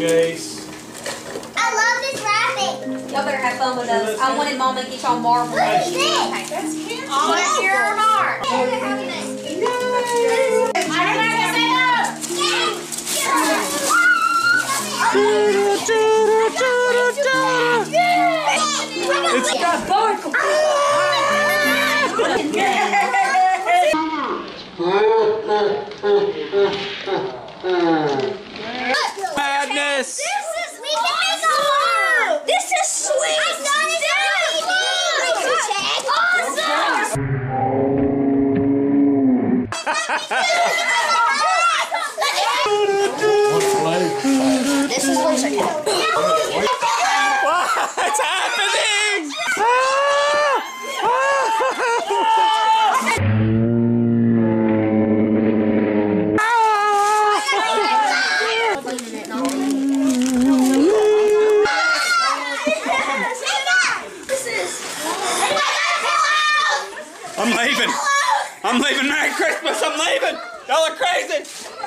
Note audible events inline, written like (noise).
Chase. I love this rabbit. Y'all better have fun with us. I wanted Mama to get y'all marbles. Look at this. That's cute. On your mark. It's got bark. Madness. (laughs) (laughs) (laughs) Awesome. This is Lisa Cat. I'm leaving. I'm leaving. Merry Christmas. I'm leaving. Y'all are crazy.